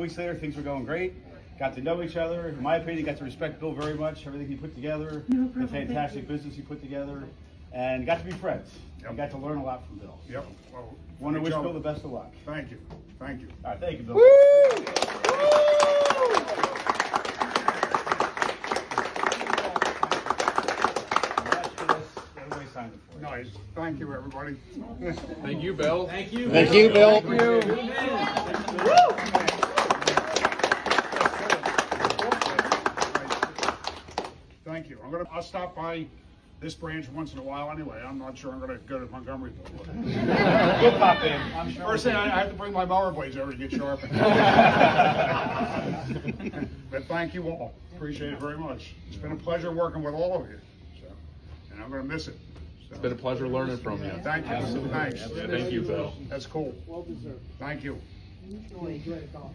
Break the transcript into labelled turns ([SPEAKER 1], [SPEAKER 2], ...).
[SPEAKER 1] weeks later, things were going great. Got to know each other. In my opinion, got to respect Bill very much. Everything he put together, the fantastic business he put together, and got to be friends.
[SPEAKER 2] Yep.
[SPEAKER 1] And got to learn a lot from Bill.
[SPEAKER 2] Yep. Well,
[SPEAKER 1] Want to wish
[SPEAKER 2] job.
[SPEAKER 1] Bill the best of luck.
[SPEAKER 2] Thank you. Thank you.
[SPEAKER 1] All right, thank you, Bill. Everybody signed it for you.
[SPEAKER 2] Nice. Thank you, everybody.
[SPEAKER 3] Thank you, Bill.
[SPEAKER 4] Thank you.
[SPEAKER 5] Thank you, Bill.
[SPEAKER 2] Thank you. I'm gonna, I'll stop by this branch once in a while anyway. I'm not sure I'm gonna go to Montgomery.
[SPEAKER 1] We'll pop in. I'm sure.
[SPEAKER 2] First thing, I I have to bring my mower blades over to get sharpened. But thank you all. Appreciate it very much. It's been a pleasure working with all of you. So, And I'm gonna miss it. So,
[SPEAKER 3] It's been a pleasure learning from you.
[SPEAKER 2] Thank you. Thanks.
[SPEAKER 3] Thank you, Bill.
[SPEAKER 2] That's cool.
[SPEAKER 4] Well deserved.
[SPEAKER 2] Thank you.
[SPEAKER 4] Doing great, Doc.